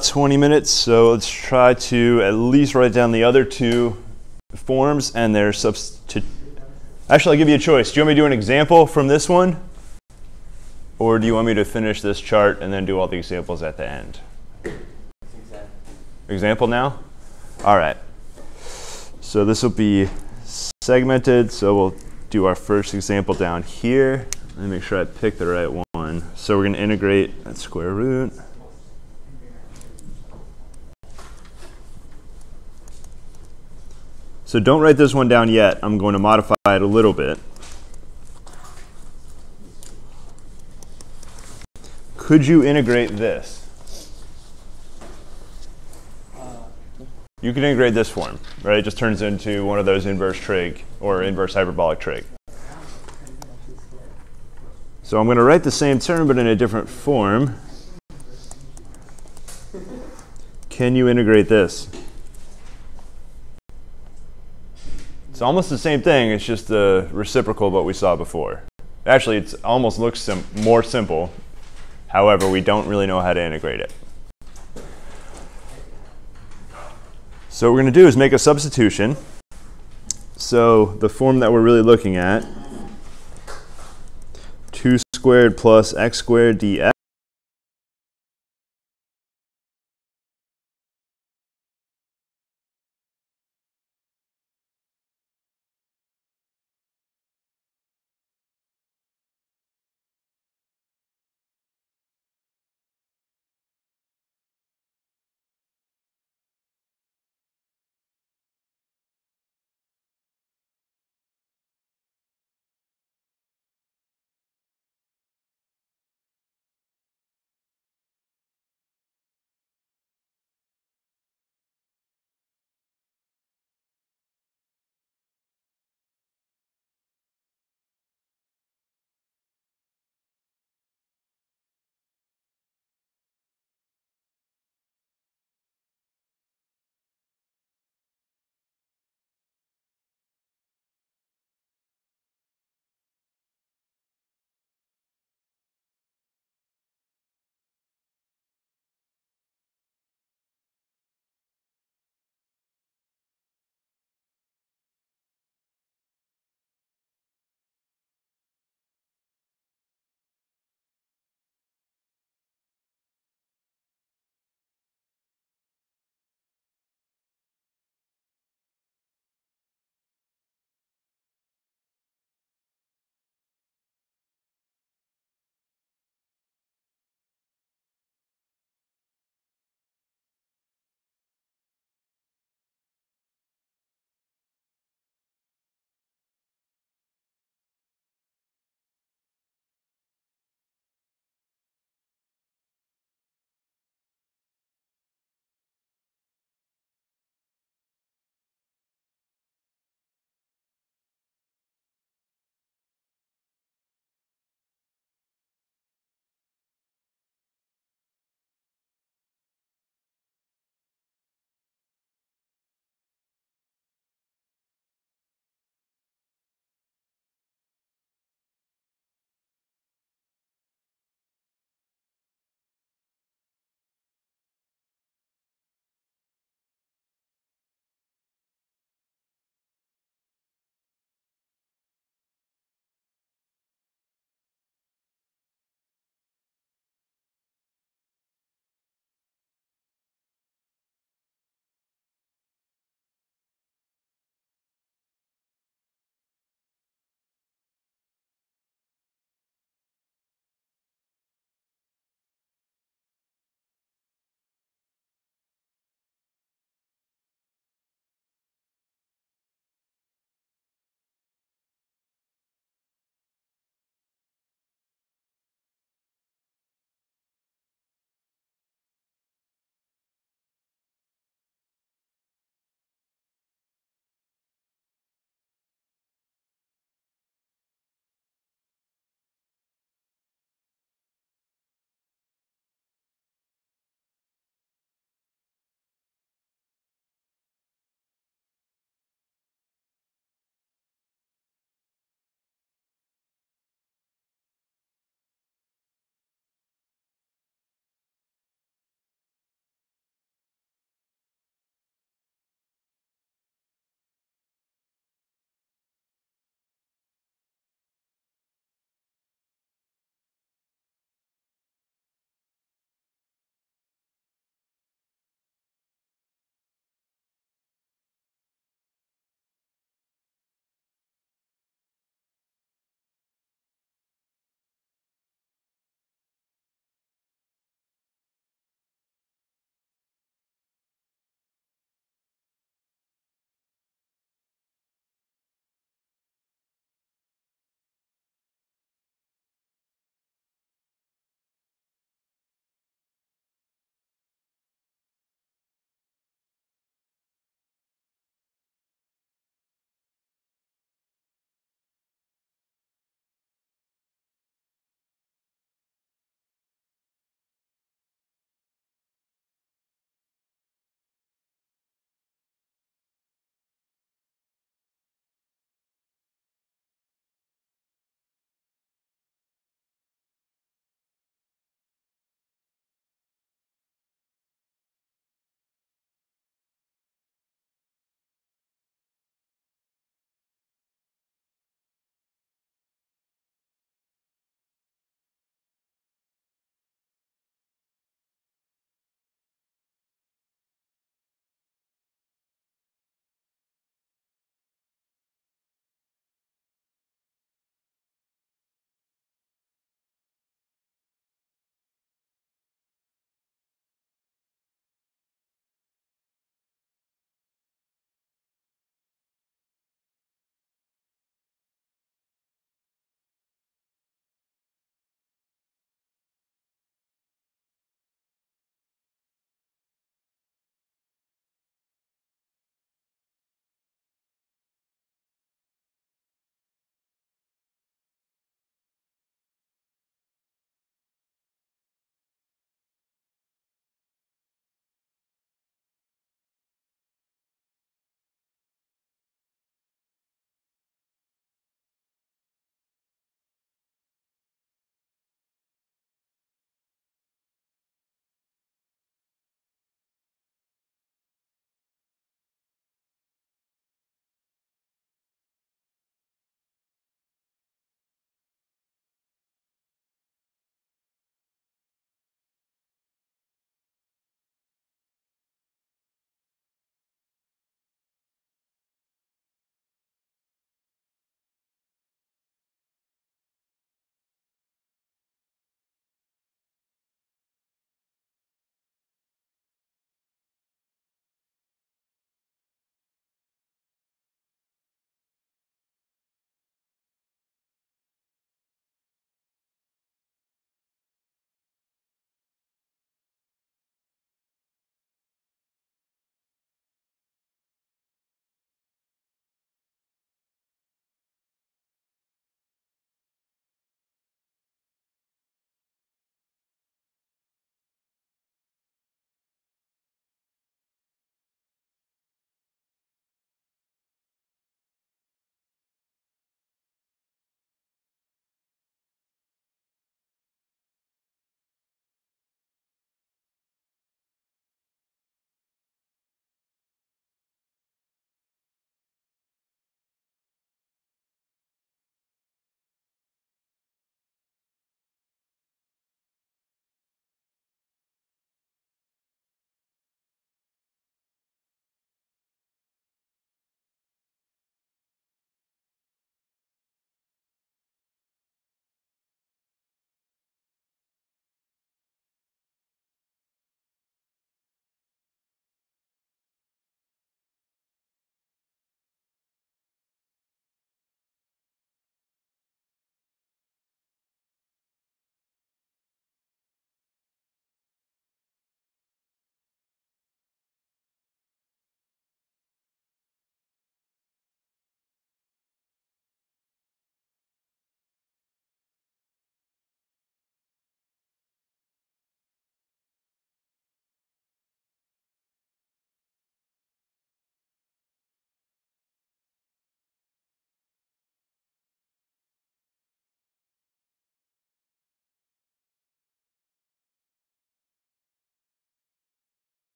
20 minutes, so let's try to at least write down the other two forms and their substitute. Actually, I'll give you a choice. Do you want me to do an example from this one? Or do you want me to finish this chart and then do all the examples at the end? Example, example now? All right. So this will be segmented, so we'll do our first example down here. Let me make sure I pick the right one. So we're going to integrate that square root. So don't write this one down yet. I'm going to modify it a little bit. Could you integrate this? You can integrate this form, right? It just turns into one of those inverse trig or inverse hyperbolic trig. So I'm going to write the same term but in a different form. Can you integrate this? It's almost the same thing, it's just the reciprocal of what we saw before. Actually, it almost looks sim more simple. However, we don't really know how to integrate it. So what we're going to do is make a substitution. So the form that we're really looking at, 2 squared plus x squared dx